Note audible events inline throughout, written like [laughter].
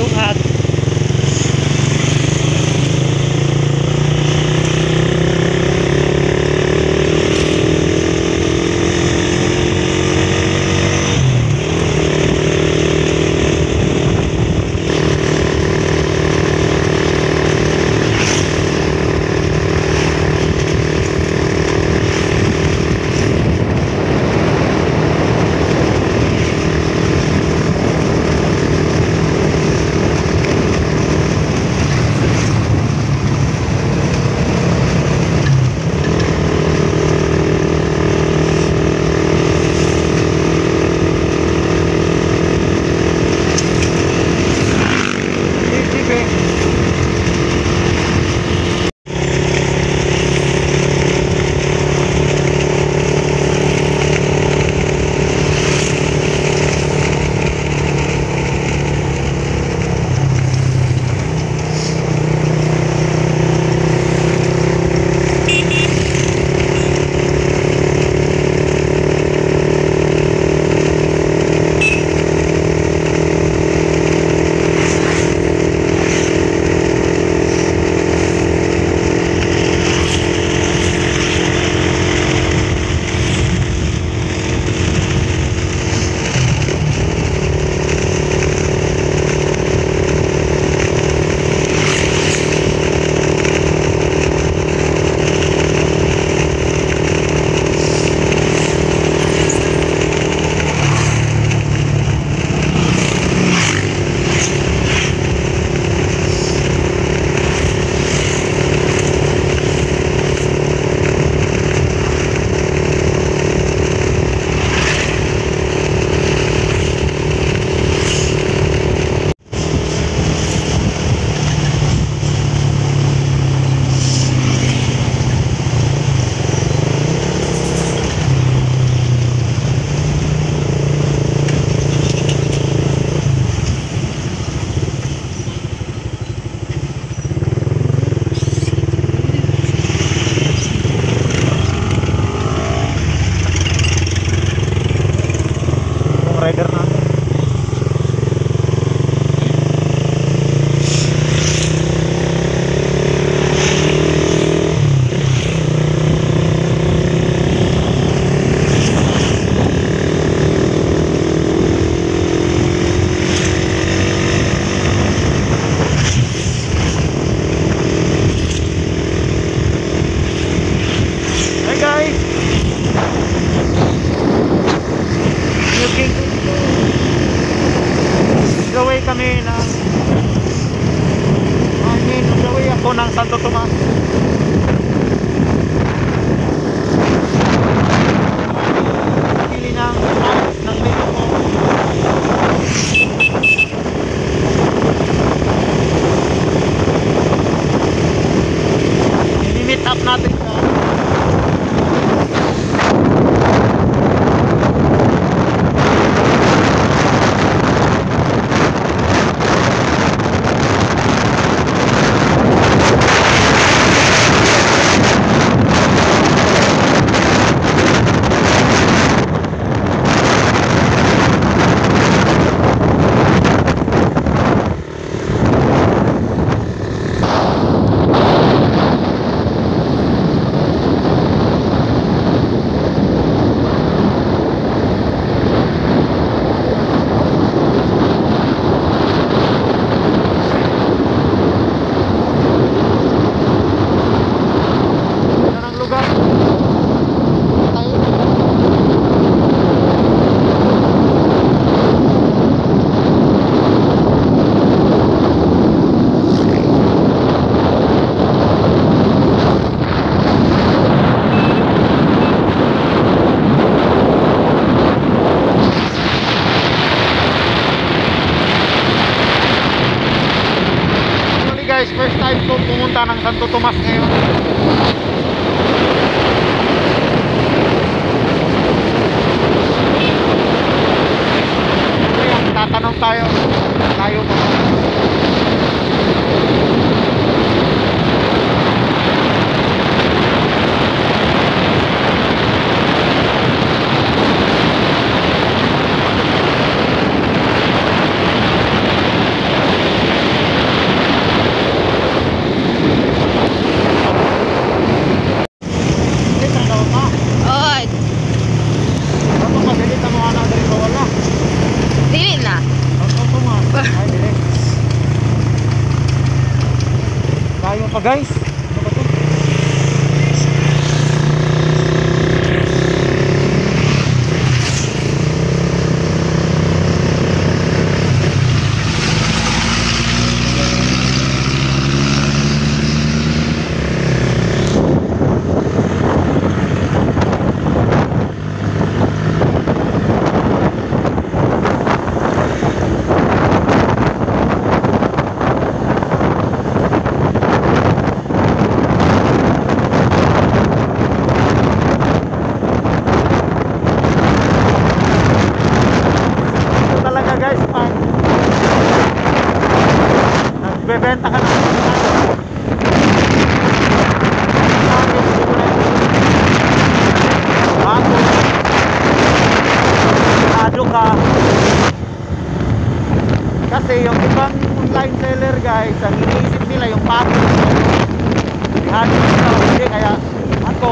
deu errado. papunta ng Santo Tomas ngayon. kasi yung ibang online seller guys ang iniisip nila yung package ihatid nila hindi kaya ako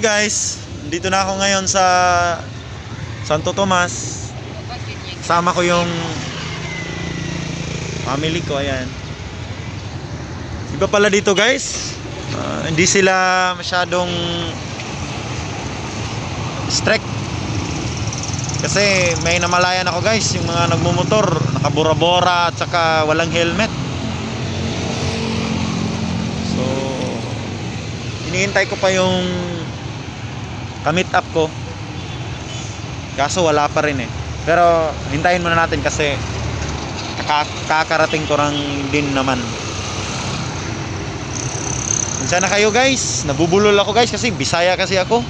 Guys, dito na ako ngayon sa Santo Tomas. Sama ko yung family ko, ayan. Iba pala dito guys, ah, hindi sila masyadong strict. Kasi may namalayan ako guys, yung mga nagmumotor, nakabura-bora at saka walang helmet. So, iniintay ko pa yung kamit up ko. Kaso wala pa rin eh. Pero hintayin muna natin kasi kaka- kakarating ko lang din naman. Sana kayo guys, nabubulol ako guys kasi Bisaya kasi ako. [laughs]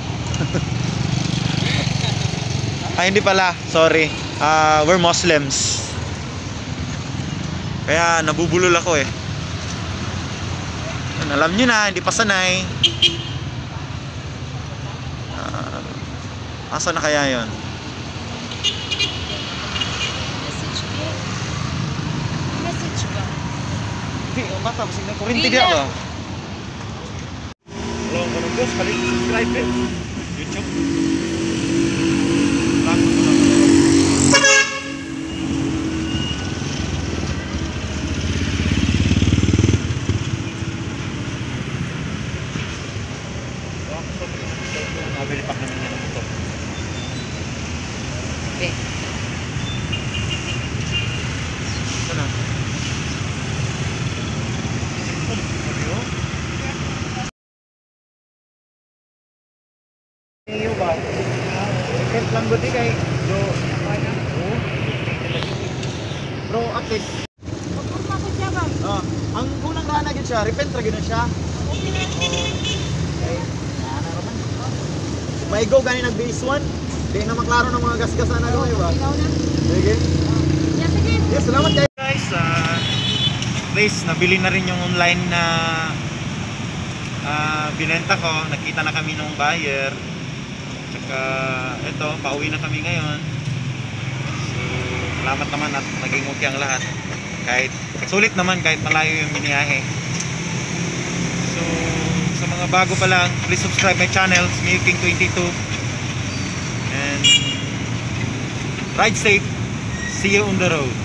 Ay hindi pala, sorry. Ah, we're Muslims. Kaya nabubulol ako eh. Alam nyo na, hindi pa sanay. Asa na kaya yon? Message ko. Message ko. Hindi, bata, basig na kurinti Hindi dia na. ba? Hello, kanong boss, palit subscribe eh. YouTube. Vlog ko na. Nabili pa kami ng rana gyud siya, repent ra gyud na siya. Okay. Ana. May go gani nag base 1. Di na maklaro ng mga gasgasan na gawin ba? Sige. Yes, salamat kayo guys. Uh, guys, nabili na rin yung online na ah, binenta ko. Nakita na kami ng buyer. Tsaka ito, pauwi na kami ngayon. So, salamat naman at naging okay ang lahat. Kahit sulit naman kahit malayo yung biniyahe. So, sa mga bago pa lang, please subscribe my channel, Smiuking22. And ride safe. See you on the road.